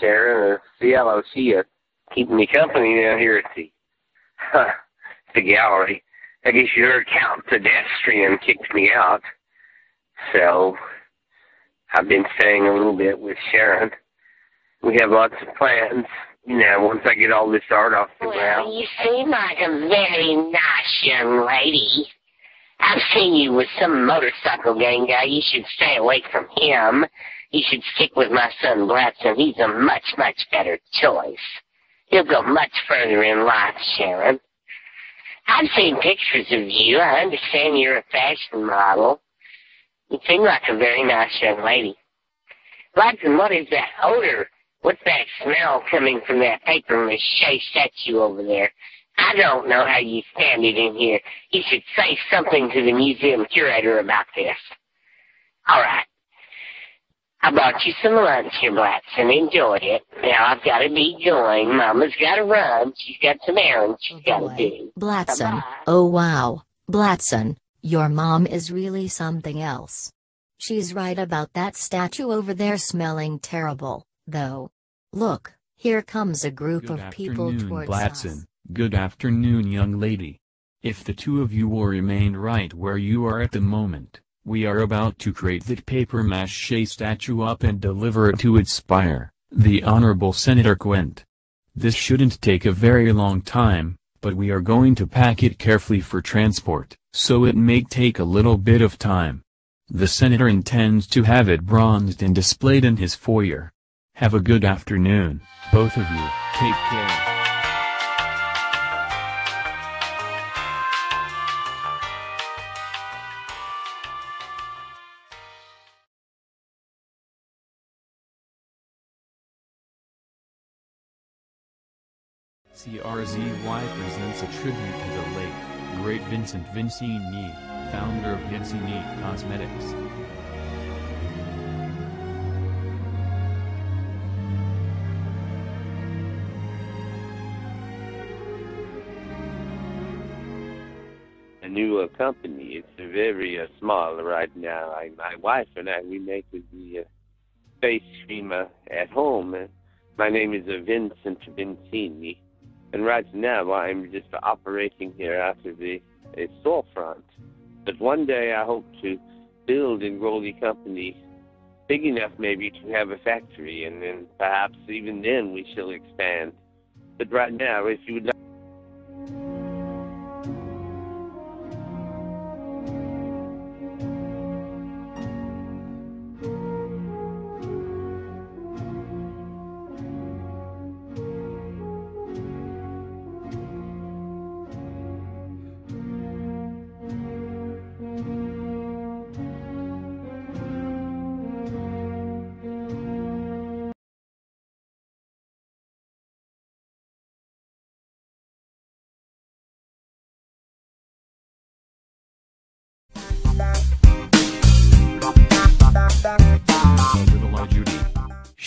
Sharon of CLOC uh, keeping me company down here at the huh, the gallery. I guess your account pedestrian kicked me out. So I've been staying a little bit with Sharon. We have lots of plans. You know, once I get all this art off the ground. Well, you seem like a very nice young lady. I've seen you with some motorcycle gang guy. You should stay away from him. You should stick with my son Blatson. He's a much, much better choice. He'll go much further in life, Sharon. I've seen pictures of you. I understand you're a fashion model. You seem like a very nice young lady. Blatson, what is that odor? What's that smell coming from that paper mache statue over there? I don't know how you stand it in here. You should say something to the museum curator about this. All right. I brought you some lunch here, Blatson. Enjoy it. Now I've got to be going. Mama's got to run. She's got some errands she's got to do. Blatson. Bye-bye. Oh wow, Blatson, your mom is really something else. She's right about that statue over there smelling terrible, though. Look, here comes a group Good of people afternoon, towards Blatson. us. Good afternoon, young lady. If the two of you will remain right where you are at the moment, we are about to create that paper mache statue up and deliver it to its spire, the Honorable Senator Quint. This shouldn't take a very long time, but we are going to pack it carefully for transport, so it may take a little bit of time. The senator intends to have it bronzed and displayed in his foyer. Have a good afternoon, both of you. Take care. CRZY presents a tribute to the late, great Vincent Vincini, founder of Vincini Cosmetics. a new uh, company. It's very uh, small right now. I, my wife and I, we make the uh, face cream uh, at home. My name is uh, Vincent Vincini, and right now I'm just operating here out of the uh, storefront. But one day I hope to build and grow the company big enough maybe to have a factory, and then perhaps even then we shall expand. But right now, if you would like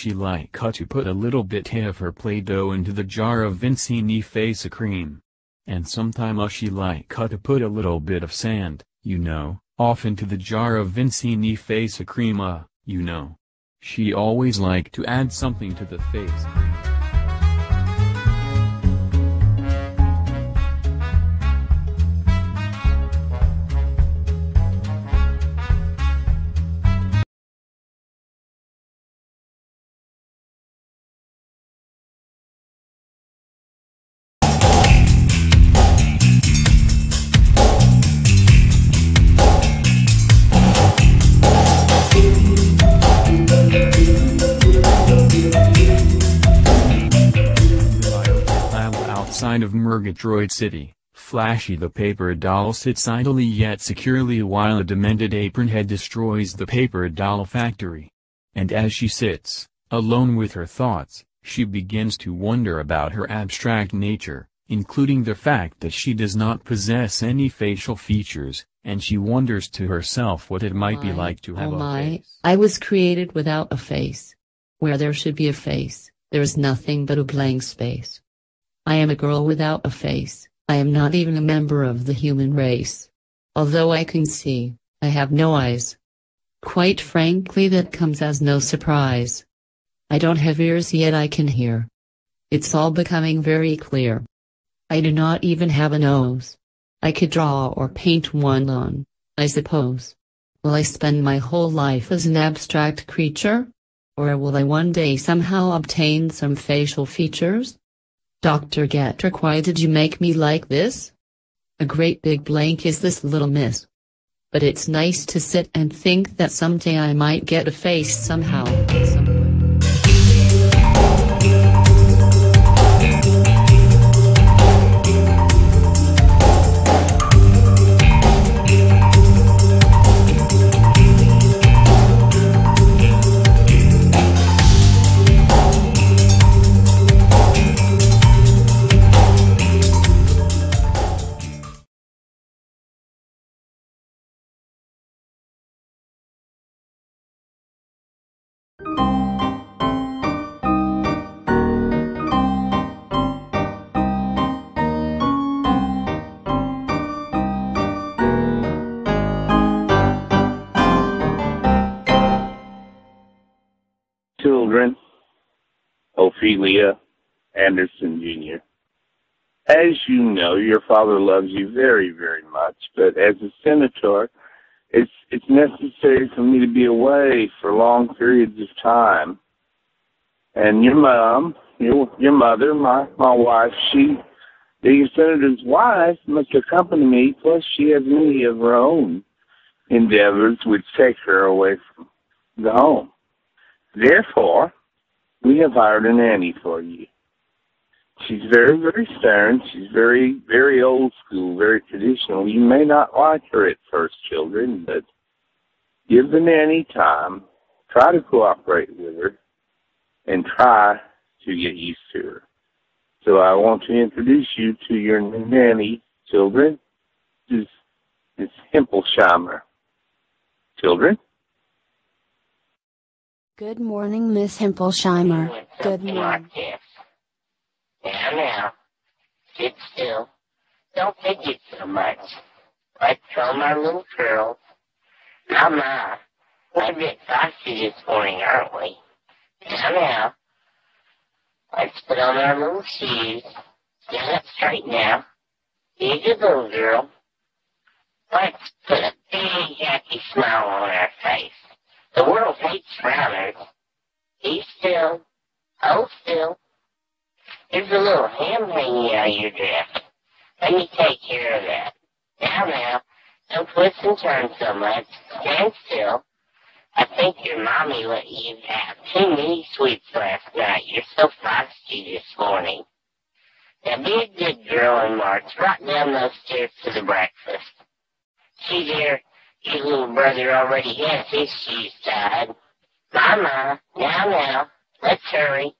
She like to put a little bit of her Play-Doh into the jar of Vincini face cream. And sometime she like to put a little bit of sand, you know, off into the jar of Vincini face cream uh, you know. She always like to add something to the face outside of Mergatroid City, Flashy the paper doll sits idly yet securely while a demented apronhead destroys the paper doll factory. And as she sits, alone with her thoughts, she begins to wonder about her abstract nature, including the fact that she does not possess any facial features, and she wonders to herself what it might be like to oh have oh a my, face. I was created without a face. Where there should be a face, there is nothing but a blank space. I am a girl without a face, I am not even a member of the human race. Although I can see, I have no eyes. Quite frankly that comes as no surprise. I don't have ears yet I can hear. It's all becoming very clear. I do not even have a nose. I could draw or paint one on, I suppose. Will I spend my whole life as an abstract creature? Or will I one day somehow obtain some facial features? Dr. Getrick why did you make me like this? A great big blank is this little miss. But it's nice to sit and think that someday I might get a face somehow. somewhere. Children, Ophelia Anderson Jr. As you know, your father loves you very, very much, but as a senator, it's it's necessary for me to be away for long periods of time. And your mom, your your mother, my my wife, she the senator's wife must accompany me, plus she has many of her own endeavors which take her away from the home. Therefore, we have hired a nanny for you. She's very, very stern. She's very, very old school, very traditional. You may not like her at first, children, but give the nanny time. Try to cooperate with her and try to get used to her. So I want to introduce you to your new nanny, children. This is Miss Children? Good morning, Miss Himplesheimer. Good morning. Like this. Now, now, sit still. Don't fidget so much. Let's comb our little curls. Uh, Mama, we're a bit this morning, aren't we? Now, now, let's put on our little shoes. Stand up straight now. Be a good little girl. Let's put a big happy smile on our face. The world hates frowners. Be still. Hold still. There's a little hem hanging out of your dress. Let me take care of that. Now, now, don't twist and turn so much. Stand still. I think your mommy let you have too many sweets last night. You're so frosty this morning. Now be a good girl and march right down those stairs to the breakfast. See there, your little brother already has his shoes tied. Mama, now, now, let's hurry.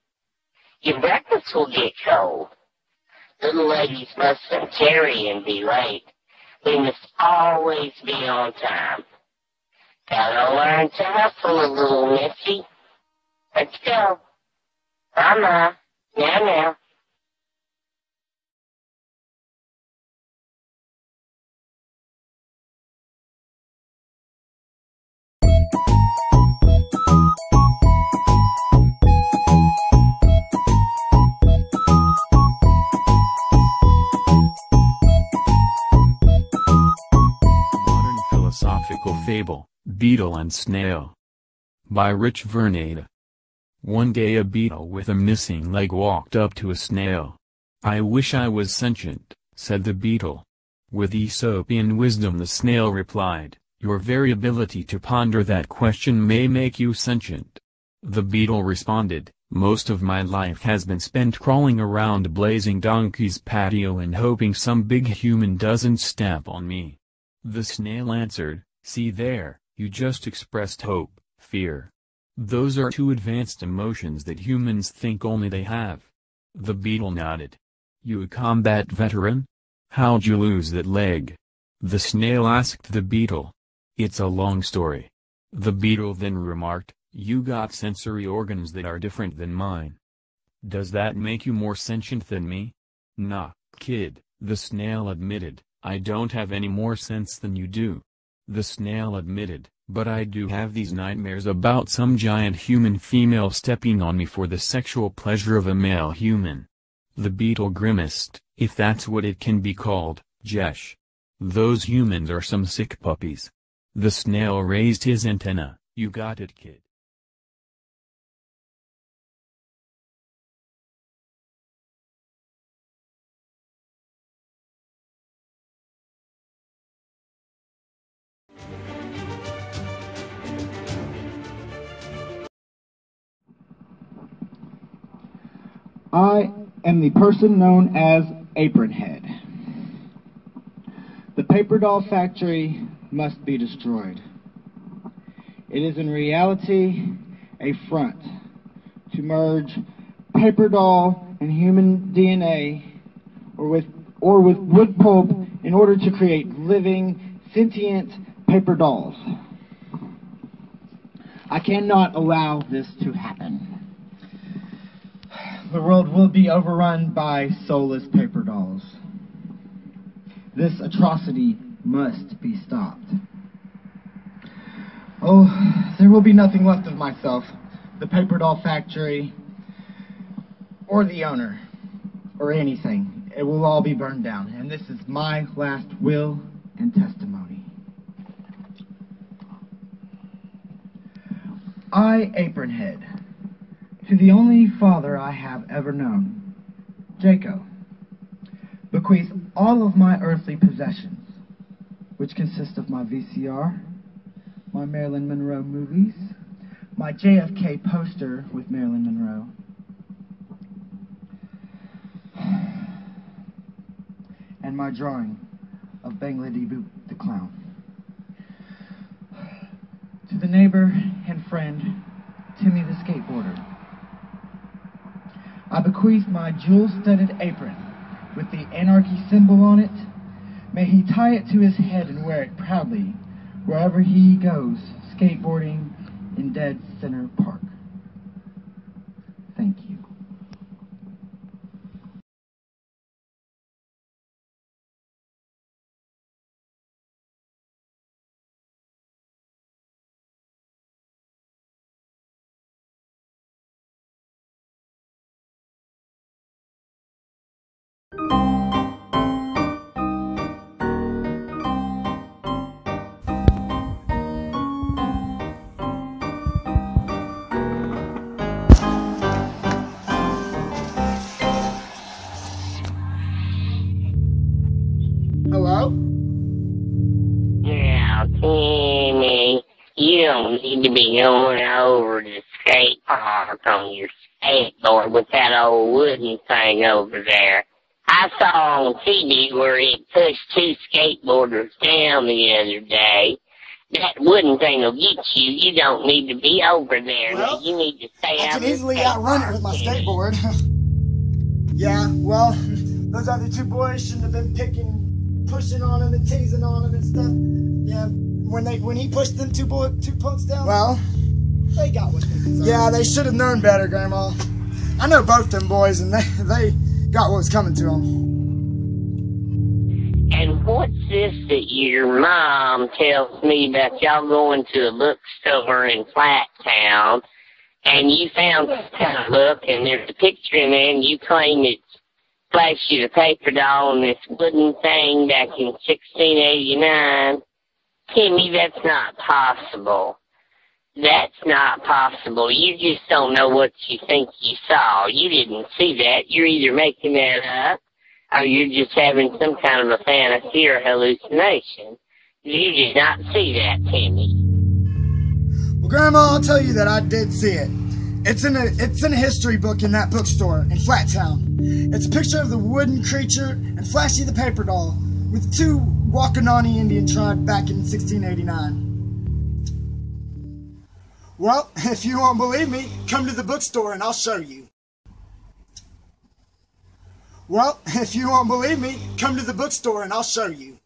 Your breakfast will get cold. Little ladies mustn't tarry and be late. We must always be on time. Gotta learn to hustle little, Missy. Let's go. Mama, now, now. Philosophical Fable, Beetle and Snail. By Rich Vernadeau. One day a beetle with a missing leg walked up to a snail. I wish I was sentient, said the beetle. With Aesopian wisdom the snail replied, Your very ability to ponder that question may make you sentient. The beetle responded, Most of my life has been spent crawling around Blazing Donkey's patio and hoping some big human doesn't stamp on me. The snail answered, See there, you just expressed hope, fear. Those are two advanced emotions that humans think only they have. The beetle nodded. You a combat veteran? How'd you lose that leg? The snail asked the beetle. It's a long story. The beetle then remarked, You got sensory organs that are different than mine. Does that make you more sentient than me? Nah, kid, the snail admitted, I don't have any more sense than you do. The snail admitted, But I do have these nightmares about some giant human female stepping on me for the sexual pleasure of a male human. The beetle grimaced, if that's what it can be called, Jesh. Those humans are some sick puppies. The snail raised his antenna, you got it kid. I am the person known as Apronhead. The paper doll factory must be destroyed. It is in reality a front to merge paper doll and human DNA or with or with wood pulp in order to create living, sentient paper dolls. I cannot allow this to happen. The world will be overrun by soulless paper dolls. This atrocity must be stopped. Oh, there will be nothing left of myself, the paper doll factory, or the owner, or anything. It will all be burned down, and this is my last will and testimony. I, Apronhead, to the only father I have ever known, Jacob, bequeath all of my earthly possessions, which consist of my VCR, my Marilyn Monroe movies, my JFK poster with Marilyn Monroe, and my drawing of Bangla Boot the clown. To the neighbor and friend, Timmy the skateboarder, I bequeath my jewel-studded apron with the anarchy symbol on it. May he tie it to his head and wear it proudly wherever he goes skateboarding in Dead Center Park. Need to be going over the skate park on your skateboard with that old wooden thing over there. I saw on TV where it pushed two skateboarders down the other day. That wooden thing will get you. You don't need to be over there. Well, you need to stay I out can of the easily outrun it with my skateboard. yeah, well, those other two boys shouldn't have been picking, pushing on him and teasing on him and stuff. Yeah, when they when he pushed them two boy two punks down. Well, they got what they deserved. Yeah, they should have known better, Grandma. I know both them boys, and they they got what was coming to them. And what's this that your mom tells me about y'all going to a bookstore in Flat Town and you found some kind of book and there's a picture in there and you claim it's Flashy the Paper Doll and this wooden thing back in 1689? Timmy, that's not possible. That's not possible. You just don't know what you think you saw. You didn't see that. You're either making that up or you're just having some kind of a fantasy or hallucination. You did not see that, Timmy. Well, Grandma, I'll tell you that I did see it. It's in a it's in a history book in that bookstore in Flattown. It's a picture of the wooden creature and Flashy the paper doll with two Wakanani Indian tribe back in 1689. Well, if you won't believe me, come to the bookstore and I'll show you. Well, if you won't believe me, come to the bookstore and I'll show you.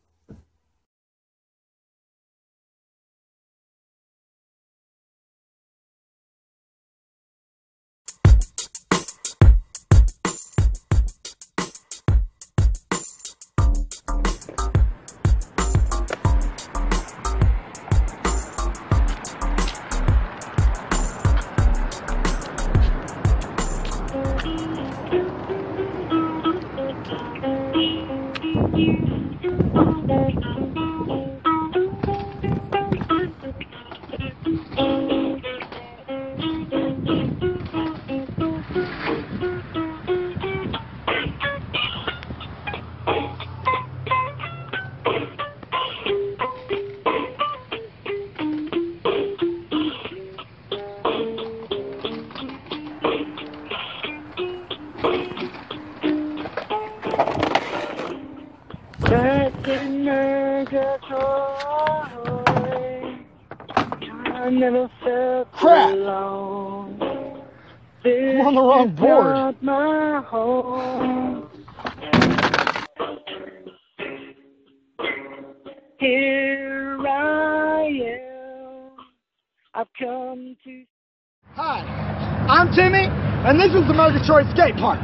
And this is the Mergatroid Skate Park.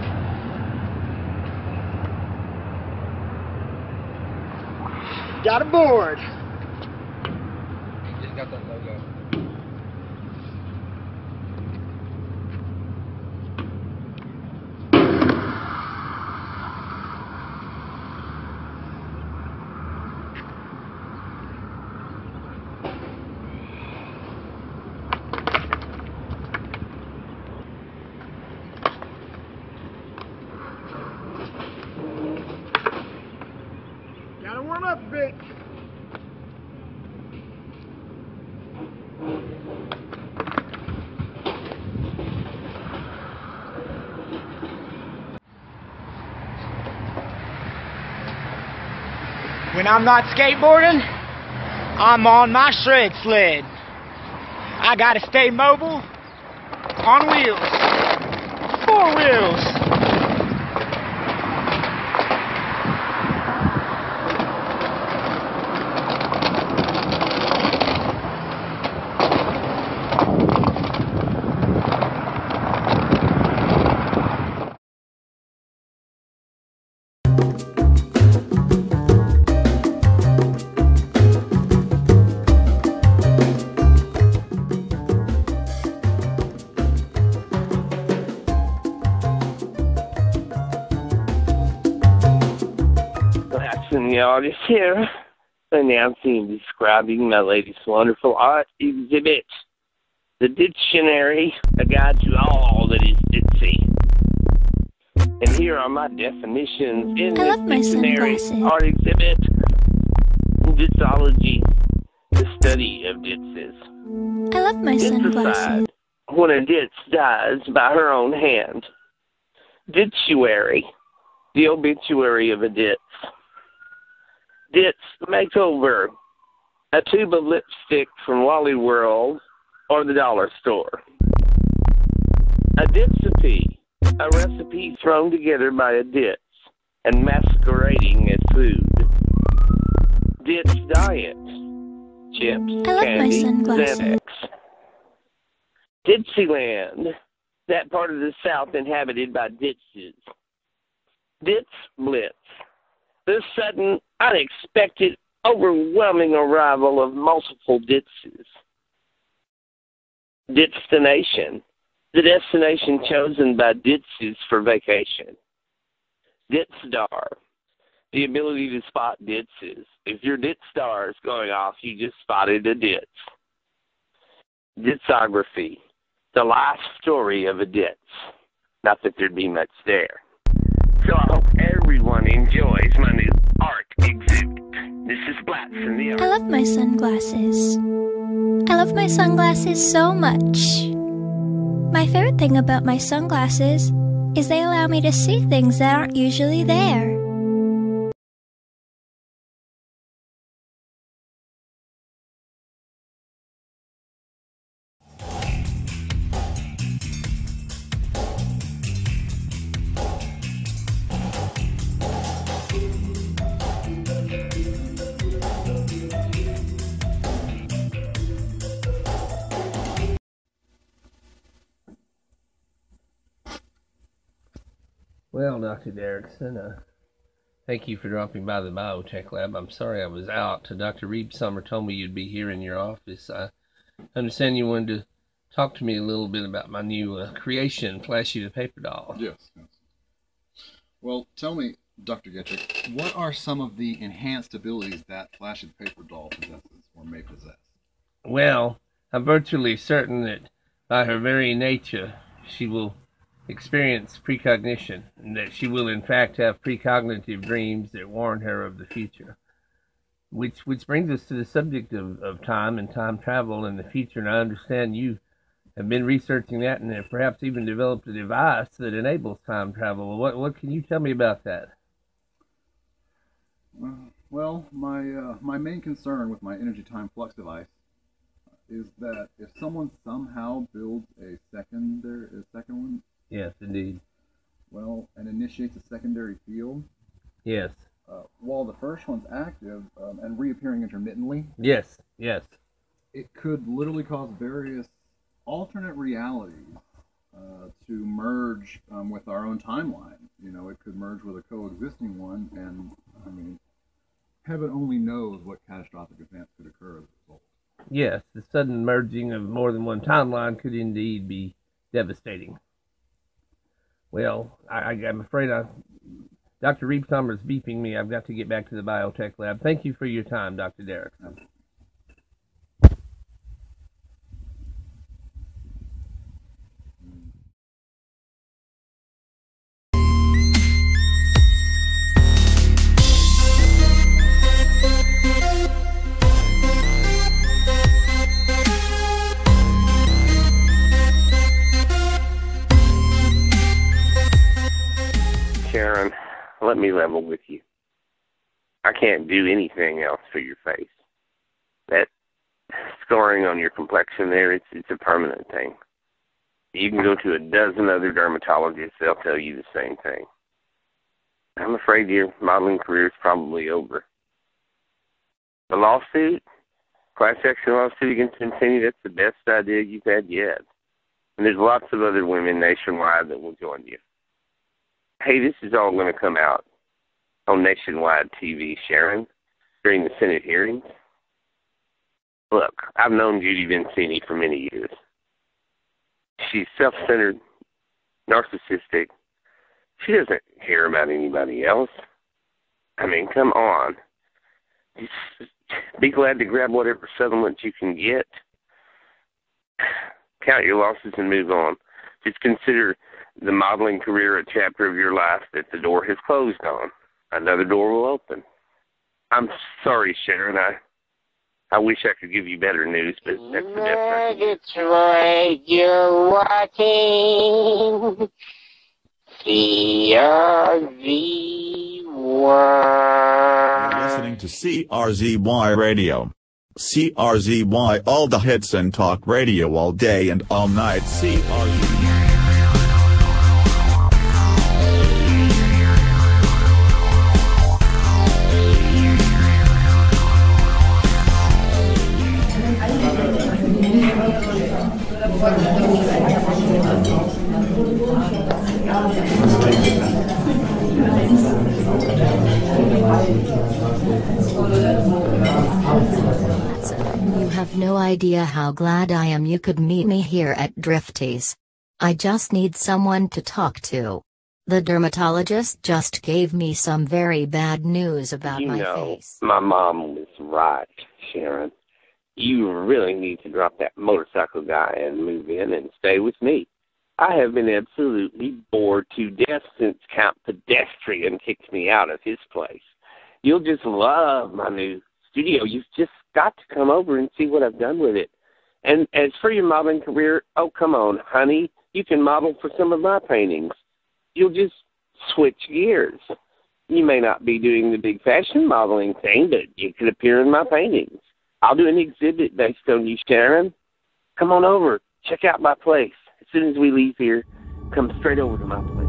Got a board. Just got that logo. Gotta warm up a bit. When I'm not skateboarding, I'm on my shred sled. I gotta stay mobile on wheels. Four wheels. The artist here, announcing and describing my latest wonderful art exhibit, the dictionary, a guide to all that is ditzy. And here are my definitions in I my dictionary art exhibit. Ditsology, the study of ditses. I love my sunglasses. When a ditz dies by her own hand. Dituary, the obituary of a ditz. Ditz makeover, a tube of lipstick from Wally World or the dollar store. A ditsipee, a recipe thrown together by a ditz and masquerading as food. Ditz diet, chips, I love my candy. Xanax. Dixieland, that part of the South inhabited by ditches. Ditz Blitz, the sudden, unexpected, overwhelming arrival of multiple ditzes. Destination, the destination chosen by ditzes for vacation. Ditstar, the ability to spot ditzes. If your dit star is going off, you just spotted a ditz. Ditzography, the life story of a ditz. Not that there'd be much there. So I hope everyone enjoys my new art I love my sunglasses. I love my sunglasses so much. My favorite thing about my sunglasses is they allow me to see things that aren't usually there. Well, Dr. Derrickson, uh, thank you for dropping by the biotech lab. I'm sorry I was out. Dr. Reeve Summer told me you'd be here in your office. I understand you wanted to talk to me a little bit about my new uh, creation, Flashy the Paper Doll. Yes, yes. Well, tell me, Dr. Getchick, what are some of the enhanced abilities that Flashy the Paper Doll possesses or may possess? Well, I'm virtually certain that by her very nature, she will experience precognition, and that she will in fact have precognitive dreams that warn her of the future. Which which brings us to the subject of, of time and time travel in the future, and I understand you have been researching that and have perhaps even developed a device that enables time travel. What what can you tell me about that? Well, my uh, my main concern with my energy time flux device is that if someone somehow builds a secondary a second one, Yes, indeed. well, and initiates a secondary field, Yes. uh, while the first one's active um, and reappearing intermittently, Yes. Yes. it could literally cause various alternate realities uh, to merge um, with our own timeline. You know, it could merge with a coexisting one, and I mean, heaven only knows what catastrophic events could occur as a result. Yes, the sudden merging of more than one timeline could indeed be devastating. Well, I, I'm afraid I, Dr. Reeve Summers beeping me. I've got to get back to the biotech lab. Thank you for your time, Dr. Derrick. Level with you. I can't do anything else for your face. That scoring on your complexion there, it's it's a permanent thing. You can go to a dozen other dermatologists, they'll tell you the same thing. I'm afraid your modeling career is probably over. The lawsuit, class action lawsuit against Infinity, that's the best idea you've had yet. And there's lots of other women nationwide that will join you. Hey, this is all going to come out on nationwide TV, Sharon, during the Senate hearings. Look, I've known Judy Vincini for many years. She's self centered, narcissistic. She doesn't care about anybody else. I mean, come on. Just be glad to grab whatever settlement you can get. Count your losses and move on. Just consider the modeling career a chapter of your life that the door has closed on. Another door will open. I'm sorry, Sharon. I I wish I could give you better news, but that's the best I can. Detroit, you're watching CRZ1. listening to CRZY Radio. CRZY all the hits and talk radio all day and all night. CRZ. Idea how glad I am you could meet me here at Drifties. I just need someone to talk to. The dermatologist just gave me some very bad news about you my know, face. my mom was right, Sharon. You really need to drop that motorcycle guy and move in and stay with me. I have been absolutely bored to death since Count Pedestrian kicked me out of his place. You'll just love my new studio. You've just got to come over and see what I've done with it. And as for your modeling career, oh, come on, honey. You can model for some of my paintings. You'll just switch gears. You may not be doing the big fashion modeling thing, but you could appear in my paintings. I'll do an exhibit based on you, Sharon. Come on over. Check out my place. As soon as we leave here, come straight over to my place.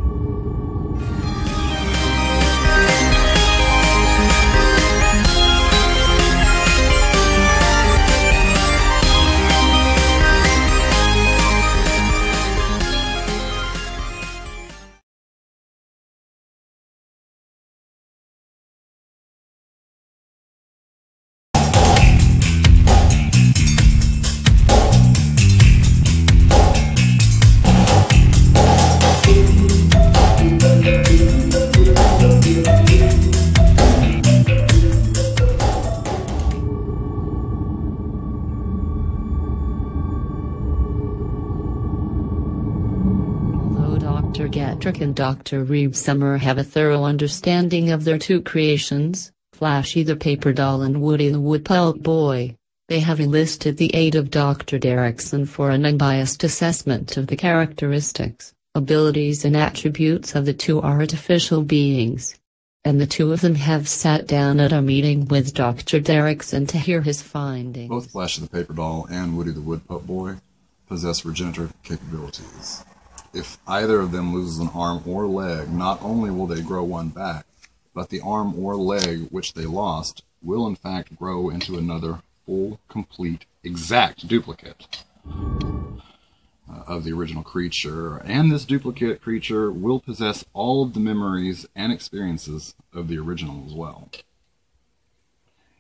Dr. And Dr. Reeve Summer have a thorough understanding of their two creations, Flashy the Paper Doll and Woody the Wood Pulp Boy, They have enlisted the aid of Dr. Derrickson for an unbiased assessment of the characteristics, abilities and attributes of the two artificial beings. And the two of them have sat down at a meeting with Dr. Derrickson to hear his findings. Both Flash the Paper Doll and Woody the Wood Pulp Boy possess regenerative capabilities. If either of them loses an arm or leg, not only will they grow one back, but the arm or leg which they lost will in fact grow into another full, complete, exact duplicate uh, of the original creature, and this duplicate creature will possess all of the memories and experiences of the original as well.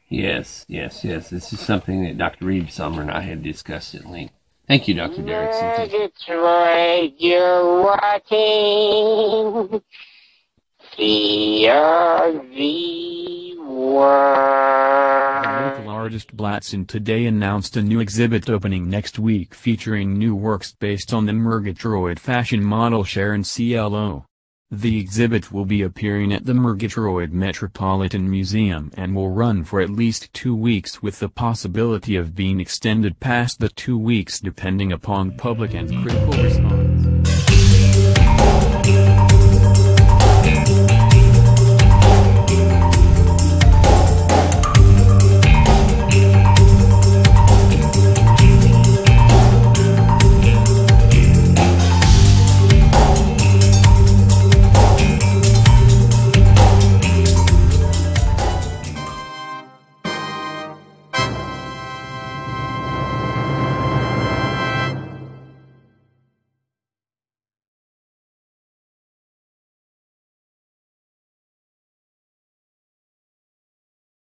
Yes, yes, yes. This is something that Dr. Reeve Summer and I had discussed at length. Thank you, Dr. Derrickson. Detroit, you're watching CRZ World. Local artist Blatson today announced a new exhibit opening next week featuring new works based on the Mergatroid fashion model Sharon CLO. The exhibit will be appearing at the Mergatroid Metropolitan Museum and will run for at least two weeks with the possibility of being extended past the two weeks depending upon public and critical response.